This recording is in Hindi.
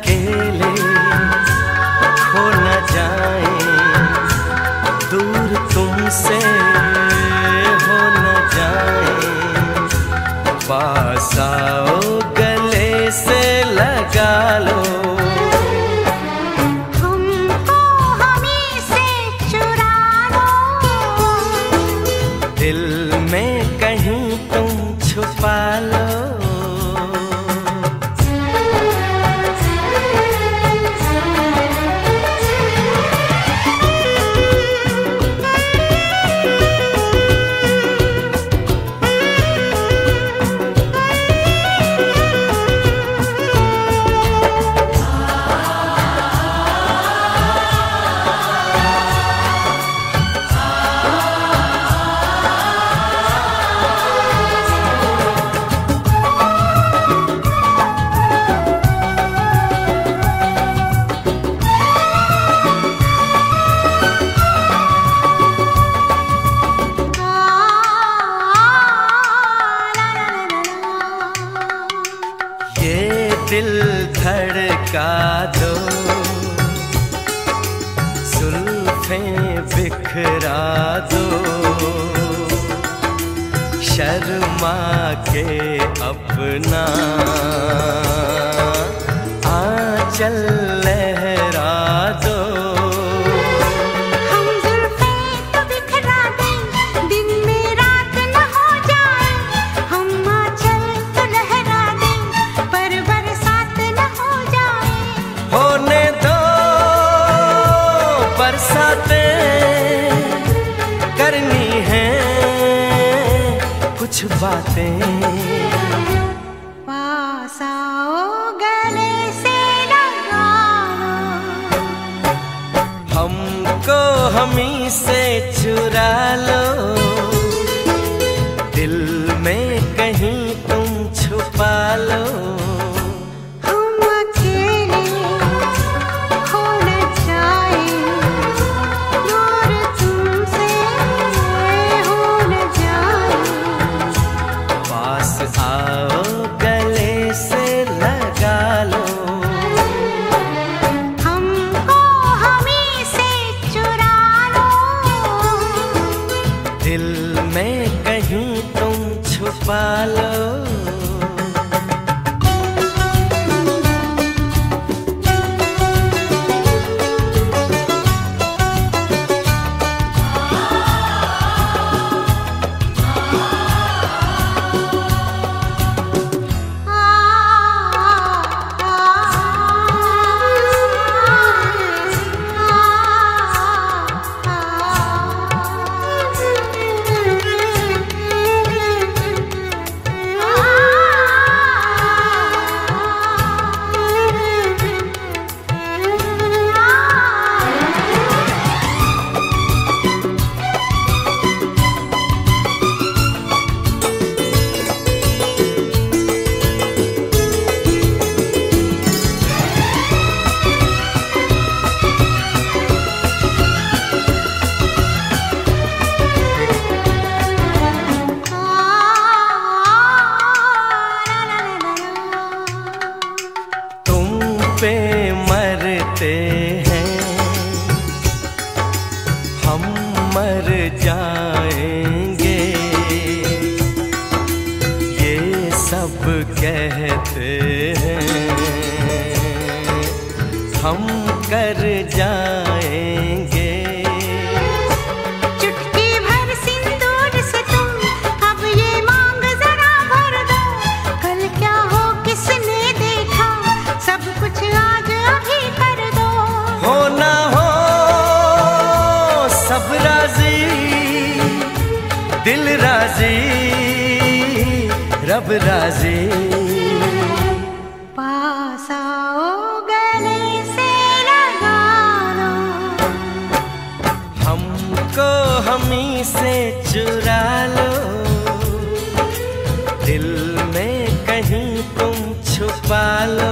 अकेले हो न जाए दूर तुमसे खड़का दो। सुल्फे बिखरा दो। शर्मा के अपना आ चल कुछ बातें। गले से हमको हमी से चुरा लो। जालो पे मरते हैं। हम मर जाएँगे। ये सब कहते हैं। हम कर जाएँगे। राजे। हमको हमी से चुरा लो। दिल में कहीं तुम छुपा लो।